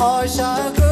aşağı